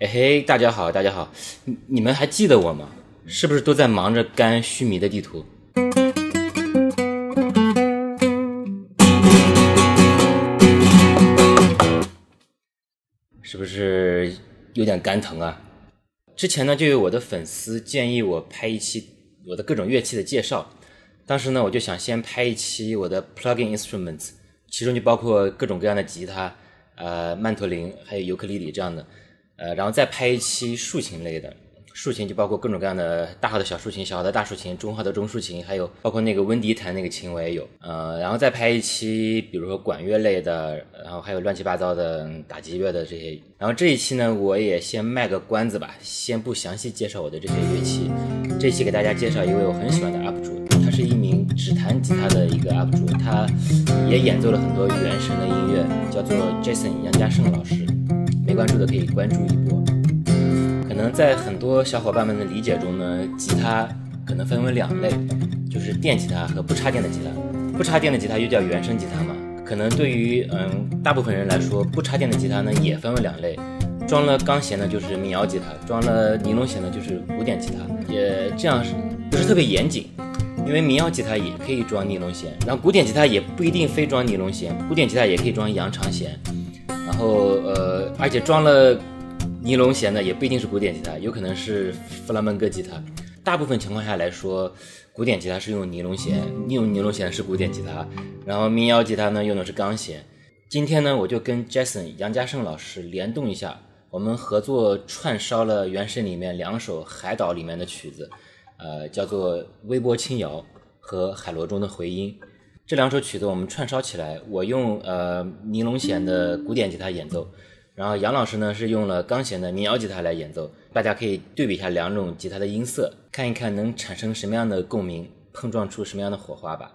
哎嘿，大家好，大家好，你你们还记得我吗？是不是都在忙着干须弥的地图？是不是有点肝疼啊？之前呢，就有我的粉丝建议我拍一期我的各种乐器的介绍，当时呢，我就想先拍一期我的 plugin instruments，其中就包括各种各样的吉他、呃曼陀林还有尤克里里这样的，呃，然后再拍一期竖琴类的。竖琴就包括各种各样的大号的小竖琴、小号的大竖琴、中号的中竖琴，还有包括那个温迪弹那个琴我也有，呃，然后再拍一期，比如说管乐类的，然后还有乱七八糟的打击乐的这些。然后这一期呢，我也先卖个关子吧，先不详细介绍我的这些乐器。这期给大家介绍一位我很喜欢的 UP 主，他是一名只弹吉他的一个 UP 主，他也演奏了很多原声的音乐，叫做 Jason 杨家胜老师，没关注的可以关注一波。可能在很多小伙伴们的理解中呢，吉他可能分为两类，就是电吉他和不插电的吉他。不插电的吉他又叫原声吉他嘛。可能对于嗯大部分人来说，不插电的吉他呢也分为两类，装了钢弦的就是民谣吉他，装了尼龙弦的就是古典吉他。也这样是不是特别严谨？因为民谣吉他也可以装尼龙弦，然后古典吉他也不一定非装尼龙弦，古典吉他也可以装羊肠弦。然后呃，而且装了。尼龙弦的也不一定是古典吉他，有可能是弗拉门戈吉他。大部分情况下来说，古典吉他是用尼龙弦，用尼龙弦是古典吉他，然后民谣吉他呢用的是钢弦。今天呢，我就跟 Jason 杨家胜老师联动一下，我们合作串烧了原声里面两首海岛里面的曲子，呃，叫做《微波轻摇》和《海螺中的回音》这两首曲子我们串烧起来，我用呃尼龙弦的古典吉他演奏。然后杨老师呢是用了钢弦的民谣吉他来演奏，大家可以对比一下两种吉他的音色，看一看能产生什么样的共鸣，碰撞出什么样的火花吧。